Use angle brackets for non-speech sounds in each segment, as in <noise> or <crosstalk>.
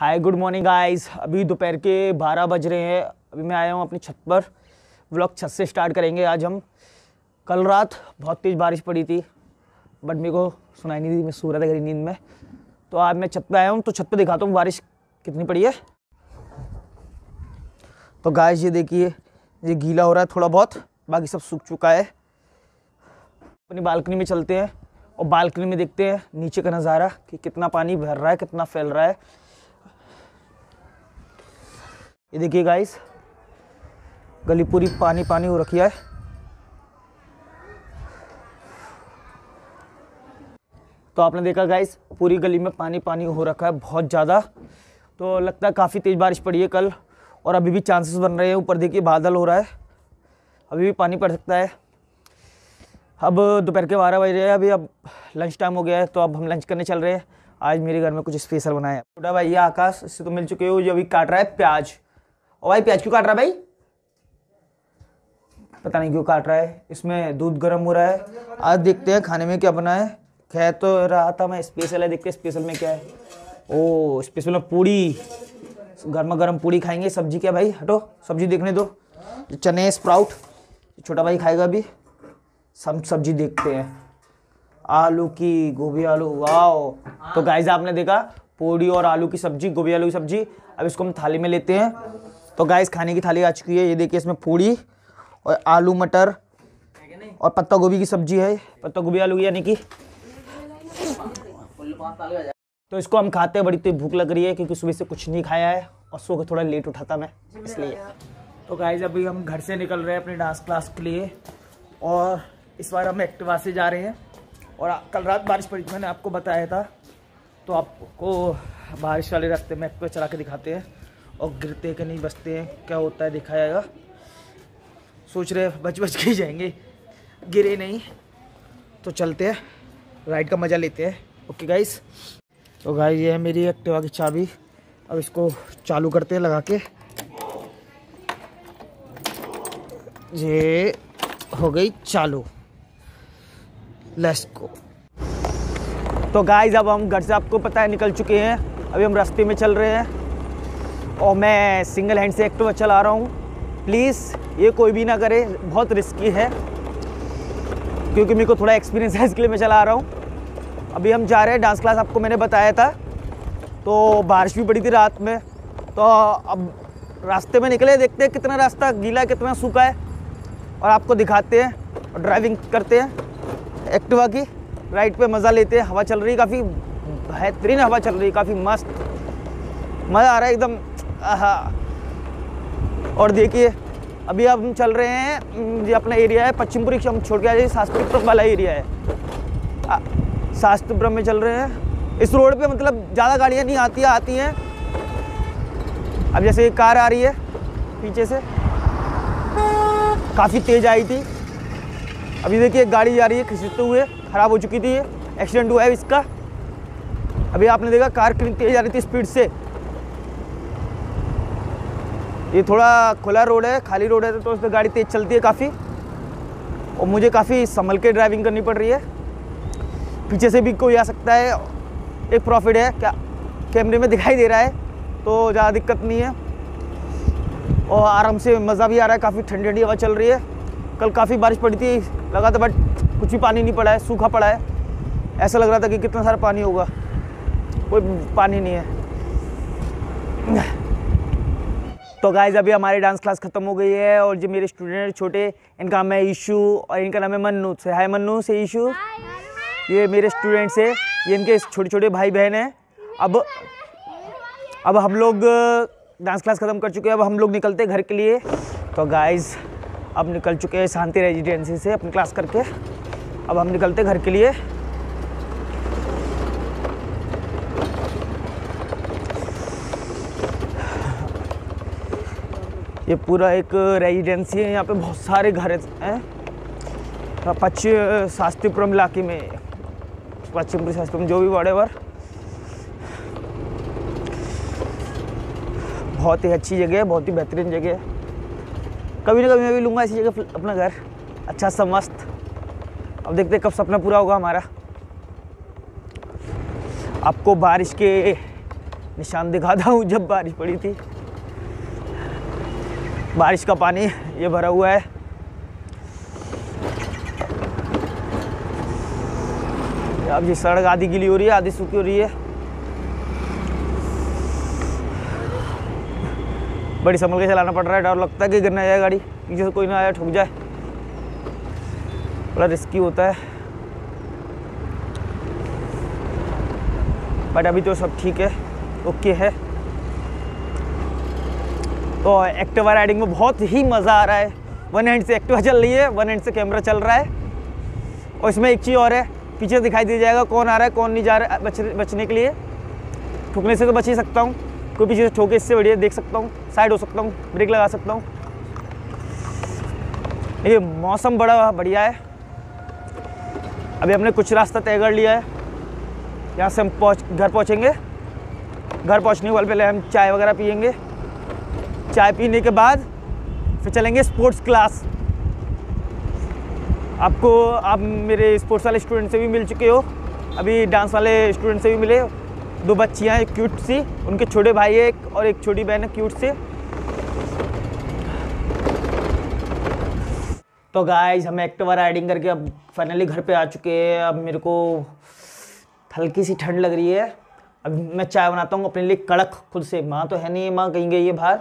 Hi good morning guys अभी दोपहर के 12 बज रहे हैं। अभी मैं आया हूँ अपनी छत पर। व्लॉग छत से स्टार्ट करेंगे आज हम। कल रात बहुत तेज़ बारिश पड़ी थी बट मेरे को सुनाई नहीं दी, मैं सो रहा था गरी नींद में। तो आज मैं छत पर आया हूँ तो छत पर दिखाता हूँ बारिश कितनी पड़ी है। तो गाइस ये देखिए, ये गीला हो रहा है थोड़ा बहुत, बाकी सब सूख चुका है। अपनी बालकनी में चलते हैं और बालकनी में देखते हैं नीचे का नज़ारा कि कितना पानी भर रहा है, कितना फैल रहा है। ये देखिए गाइस गली पूरी पानी पानी हो रखी है। तो आपने देखा गाइस पूरी गली में पानी पानी हो रखा है बहुत ज़्यादा। तो लगता है काफ़ी तेज़ बारिश पड़ी है कल, और अभी भी चांसेस बन रहे हैं। ऊपर देखिए बादल हो रहा है, अभी भी पानी पड़ सकता है। अब दोपहर के बारह बज रहे हैं, अभी अब लंच टाइम हो गया है तो अब हम लंच करने चल रहे हैं। आज मेरे घर में कुछ स्पेशल बनाया छोटा भाई आकाश, इससे तो मिल चुके हो जो अभी काट रहा है प्याज। और भाई प्याज क्यों काट रहा है भाई? पता नहीं क्यों काट रहा है। इसमें दूध गर्म हो रहा है। आज देखते हैं खाने में क्या बना है। कह तो रहा था मैं स्पेशल है, देखते हैं स्पेशल में क्या है। ओ स्पेशल में पूड़ी। गर्मा गर्म पूड़ी खाएँगे। सब्ज़ी क्या भाई? हटो, सब्ज़ी देखने दो। चने, स्प्राउट। छोटा भाई खाएगा अभी। सब सब्ज़ी देखते हैं। आलू की गोभी आलू वाह तो गाइस आपने देखा, पूड़ी और आलू की सब्ज़ी, गोभी आलू की सब्ज़ी। अब इसको हम थाली में लेते हैं। तो गाइस खाने की थाली आ चुकी है। ये देखिए, इसमें पूड़ी और आलू मटर और पत्ता गोभी की सब्ज़ी है। पत्ता गोभी आलू यानी कि तो इसको हम खाते हैं। बड़ी तो भूख लग रही है, क्योंकि सुबह से कुछ नहीं खाया है और सुबह थोड़ा लेट उठा था मैं, इसलिए। तो गाइज़ अभी हम घर से निकल रहे हैं अपनी डांस क्लास के लिए और इस बार हम एक्टिवा से जा रहे हैं। और कल रात बारिश पड़ी मैंने आपको बताया था। तो आपको बारिश वाले रास्ते में एक्टिवा चला के दिखाते हैं। और गिरते कि नहीं बचते हैं, क्या होता है, दिखाया जाएगा। सोच रहे बच बच के जाएँगे। गिरे नहीं तो चलते हैं राइड का मज़ा लेते हैं। ओके गाइस तो गाइस ये है मेरी एक्टिवा की चाबी। अब इसको चालू करते हैं, लगा के। ये हो गई चालू। लेट्स गो तो गाइस अब हम घर से, आपको पता है, निकल चुके हैं। अभी हम रास्ते में चल रहे हैं। और मैं सिंगल हैंड से एक्टिवा चला रहा हूँ। प्लीज़ ये कोई भी ना करे, बहुत रिस्की है। क्योंकि मेरे को थोड़ा एक्सपीरियंस है, इसके लिए मैं चला रहा हूँ। अभी हम जा रहे हैं डांस क्लास आपको मैंने बताया था। तो बारिश भी पड़ी थी रात में। तो अब रास्ते में निकले, देखते हैं कितना रास्ता गीला, कितना सूखा है। और आपको दिखाते हैं, और ड्राइविंग करते हैं। एक्टिवा की राइड पे मज़ा लेते हैं। हवा चल रही है काफ़ी, बेहतरीन हवा चल रही है, काफ़ी मस्त। मज़ा आ रहा है एकदम। और देखिए अभी हम चल रहे हैं ये अपना एरिया है पश्चिमपुरी हम छोड़ के आ जाइए वाला एरिया है। शास्त्रीपुरम में चल रहे हैं। इस रोड पे मतलब ज़्यादा गाड़ियाँ नहीं आती है, आती हैं। अब जैसे कार आ रही है पीछे से। काफ़ी तेज़ आई थी। अभी देखिए एक गाड़ी जा रही है खिसकते हुए ख़राब हो चुकी थी एक्सीडेंट हुआ है इसका। अभी आपने देखा कार कितनी तेज़ आ रही थी स्पीड से। ये थोड़ा खुला रोड है, खाली रोड है तो उसमें गाड़ी तेज़ चलती है काफ़ी। और मुझे काफ़ी संभल के ड्राइविंग करनी पड़ रही है। पीछे से भी कोई आ सकता है, एक प्रॉफिट है, क्या कैमरे में दिखाई दे रहा है तो ज़्यादा दिक्कत नहीं है। और आराम से मज़ा भी आ रहा है, काफ़ी ठंडी ठंडी हवा चल रही है। कल काफ़ी बारिश पड़ी थी, लगा था बट कुछ भी पानी नहीं पड़ा है, सूखा पड़ा है। ऐसा लग रहा था कि कितना सारा पानी होगा। कोई पानी नहीं है। तो गाइज़ अभी हमारी डांस क्लास ख़त्म हो गई है और जो मेरे स्टूडेंट छोटे इनका नाम है ईशू और इनका नाम है मन्नू। से हाय मन्नू। से ईशू। ये मेरे स्टूडेंट्स है ये इनके छोटे छोटे भाई बहन हैं। अब अब हम लोग डांस क्लास ख़त्म कर चुके हैं। अब हम लोग निकलते हैं घर के लिए। तो गाइज़ अब निकल चुके हैं शांति रेजिडेंसी से अपनी क्लास करके। अब हम निकलते घर के लिए। ये पूरा एक रेजिडेंसी है, यहाँ पे बहुत सारे घर हैं। पश्चिम शास्त्रीपुरम इलाके में पश्चिम शास्त्रीपुरम जो भी वड़ेवर बहुत ही अच्छी जगह है, बहुत ही बेहतरीन जगह है। कभी ना कभी मैं भी लूँगा ऐसी जगह अपना घर। अच्छा सा मस्त अब देखते कब सपना पूरा होगा हमारा। आपको बारिश के निशान दिखाता <laughs> हूँ जब बारिश पड़ी थी। बारिश का पानी ये भरा हुआ है। अब ये सड़क आधी गीली हो रही है, आधी सूखी हो रही है। बड़ी संभल के चलाना पड़ रहा है, डर लगता है कि गिरना जाए गाड़ी, पीछे से कोई ना आया ठुक जाए। बड़ा रिस्की होता है। बट अभी तो सब ठीक है ओके है। तो एक्टिवा राइडिंग में बहुत ही मज़ा आ रहा है। वन हैंड से एक्टिवा चल रही है वन हैंड से कैमरा चल रहा है। और इसमें एक चीज़ और है पीछे दिखाई दिया जाएगा कौन आ रहा है कौन नहीं जा रहा है बच, बचने के लिए। ठुकने से तो बच ही सकता हूँ कोई पीछे से ठोके इससे बढ़िया देख सकता हूँ साइड हो सकता हूँ ब्रेक लगा सकता हूँ। ये मौसम बड़ा बढ़िया है। अभी हमने कुछ रास्ता तय कर लिया है। यहाँ से हम पहुँच घर पहुँचेंगे। घर पहुँचने के बाद पहले हम चाय वगैरह पियेंगे। चाय पीने के बाद फिर चलेंगे स्पोर्ट्स क्लास आपको, आप मेरे स्पोर्ट्स वाले स्टूडेंट से भी मिल चुके हो। अभी डांस वाले स्टूडेंट से भी मिले। दो बच्चियाँ एक क्यूट सी। उनके छोटे भाई है एक और एक छोटी बहन है क्यूट से। तो गाइस हम एक्टिवा राइडिंग करके अब फाइनली घर पे आ चुके हैं। अब मेरे को हल्की सी ठंड लग रही है। अब मैं चाय बनाता हूँ अपने लिए कड़क खुद से। माँ तो है नहीं, माँ कहीं गई है बाहर।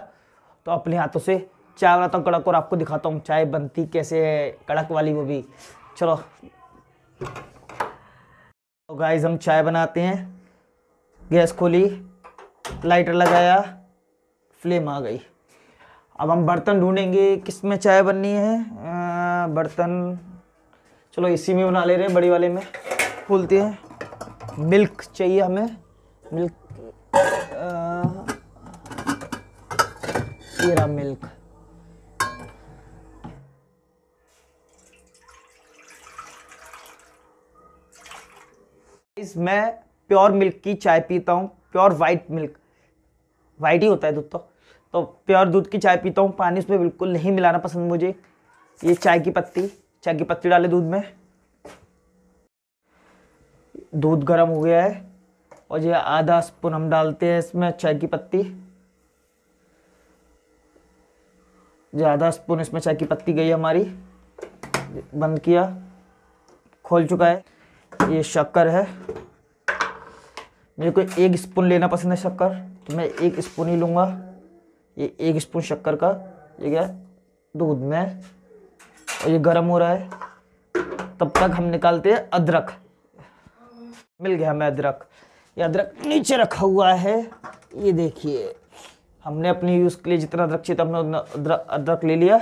तो अपने हाथों से चाय बनाता हूँ कड़क और आपको दिखाता हूँ चाय बनती कैसे है कड़क वाली वो भी। चलो। तो गाइस हम चाय बनाते हैं। गैस खोली लाइटर लगाया फ्लेम आ गई। अब हम बर्तन ढूंढेंगे किसमें चाय बननी है? आ, बर्तन। चलो इसी में बना ले रहे हैं बड़ी वाले में। खोलते हैं। मिल्क चाहिए हमें। मिल्क ये मिल्क। मैं प्योर मिल्क की चाय पीता हूँ, प्योर वाइट मिल्क वाइट ही होता है दूध तो। तो प्योर दूध की चाय पीता हूँ, पानी उसमें बिल्कुल नहीं मिलाना पसंद मुझे। ये चाय की पत्ती, चाय की पत्ती डाले दूध में। दूध गर्म हो गया है और ये आधा स्पून हम डालते हैं इसमें चाय की पत्ती। जो आधा स्पून इसमें चाय की पत्ती गई हमारी। बंद किया। खोल चुका है। ये शक्कर है। मेरे को एक स्पून लेना पसंद है शक्कर तो मैं एक स्पून ही लूँगा। ये एक स्पून शक्कर का, ये क्या दूध में और ये गर्म हो रहा है। तब तक हम निकालते हैं अदरक। मिल गया हमें अदरक। ये अदरक नीचे रखा हुआ है। ये देखिए। हमने अपनी यूज़ के लिए जितना अदरक चाहिए हमने अदरक ले लिया।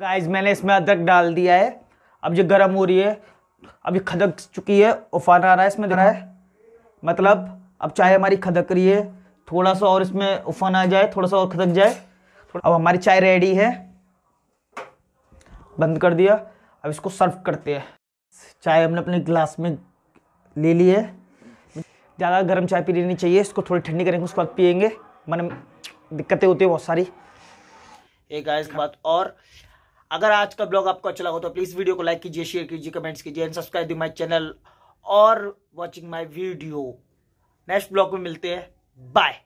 गाइस मैंने इसमें अदरक डाल दिया है। अब जो गर्म हो रही है। अभी खदक चुकी है, उफान आ रहा है इसमें दे रहा है। मतलब अब चाय हमारी खदक रही है। थोड़ा सा और इसमें उफान आ जाए, थोड़ा सा और खदक जाए। अब हमारी चाय रेडी है। बंद कर दिया। अब इसको सर्व करते हैं। चाय हमने अपने गिलास में ले ली है। ज़्यादा गर्म चाय पी लेनी चाहिए, इसको थोड़ी ठंडी करेंगे, उसके बाद पियेंगे। मन दिक्कतें होती है बहुत सारी। एक आय बात और। अगर आज का ब्लॉग आपको अच्छा लगा तो प्लीज़ वीडियो को लाइक कीजिए शेयर कीजिए कमेंट्स कीजिए and subscribe the my channel और watching my video next blog में मिलते हैं। बाय